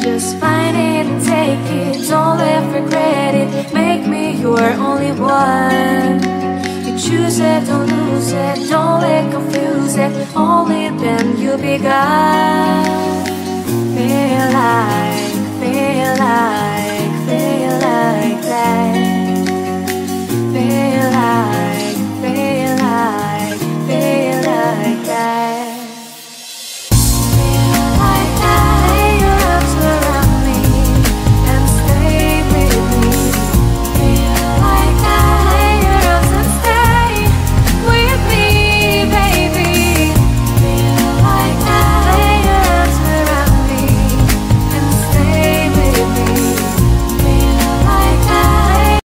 Just find it take it. Don't ever regret it Make me your only one. You choose it, don't lose it. Don't let confuse it. Only then you'll be God.